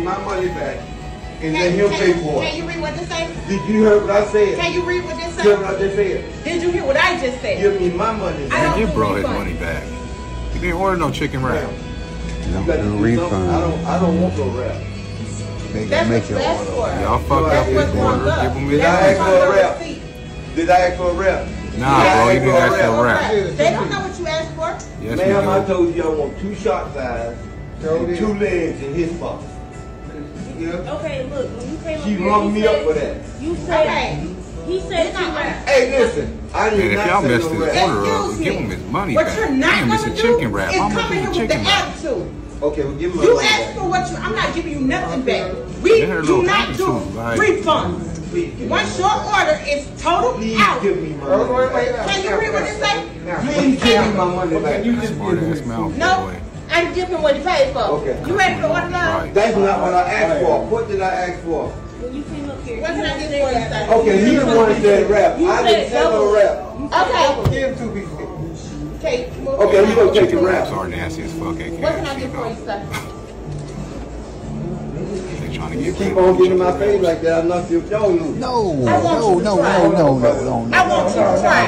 my money back and Can- let him can- pay for Can it. you read what this say? Did you hear what I said? Can you read what this Hear what? I just said? Did you hear what I just said? Give me my money I back. don't Give do his money back. He didn't order no chicken wrap. You Don't gotta do do. I don't. I don't want no wrap. They That's make what your order. Y'all fucked up his order. up. Give him his Did I ask for a on the wrap? receipt. Did I ask for a wrap? Nah, bro, you didn't ask for a wrap. They don't know what you asked for. Yes, Ma'am, I told you I want two shot size and two legs in his box. Okay, look, when you came She up here, rung me said, up for that. You said, Okay. he said two wraps. Hey, listen, I Man, did if not y'all say messed no his order up, Excuse give him his money What back. you're not Damn, it's a gonna chicken do wrap. is How much come in is here a with the chicken wrap? attitude. Okay, well, give me my You asked back. for what you, I'm not giving you nothing back. We do little not do like- refunds. Please, give Once your order is total Please out, give me my money back. can you read what it say? Please give me my money back. Smart ass mouth, No, boy. I'm giving what you paid for. Okay. You ready for order now? Right. That's not what I asked for. What did I ask for? When you came up here, What did I get for you, that- sir? Okay, you the one that said wrap. I said didn't say no double. wrap. Okay, Give him two pieces. okay. move Okay, you gonna take Chicken the wraps wrap. are nasty as fuck at What can I get for you, sir? They trying to You keep on of getting my chicken face like that, I'm not your dog loose. No, no, no, no, no, no, no, no. I want you to try.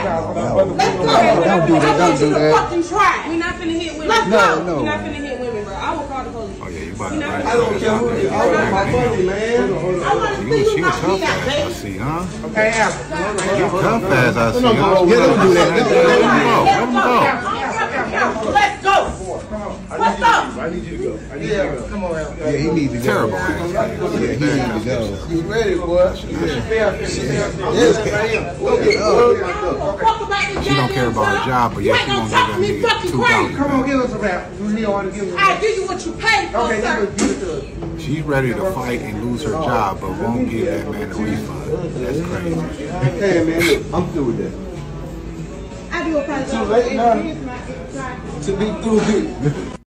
Let's go. Don't do that, I don't want you do to that. fucking try. We're not finna hit women. Let's No, go. no. We not finna hit women, bro. I will call the police. Oh, yeah, you about to We not write I don't care who out it there. is, I want my money, man. I want to You see you she knock tough me out, ass, I see, huh? Hey, Al. You tough ass, I see, huh? Yeah, don't do that. Let him go, let him go. Let's go. What's up? I need you to go. I need you to go. Come on, Al. Yeah, he needs to go. Terrible. Yeah, he needs to go. You ready, boy? She don't care about her job, but you yeah, ain't she gonna gonna talk to give me that nigga two dollars. Come on, give us a wrap. We need to give us a I give you what you paid for, Okay, sir. give it, give it to us. She's ready to fight and lose her job, but won't give that man a refund. That's crazy. Hey, man, look, I'm through with that. I do apologize. Too late now. It is my- it's my- To be through with.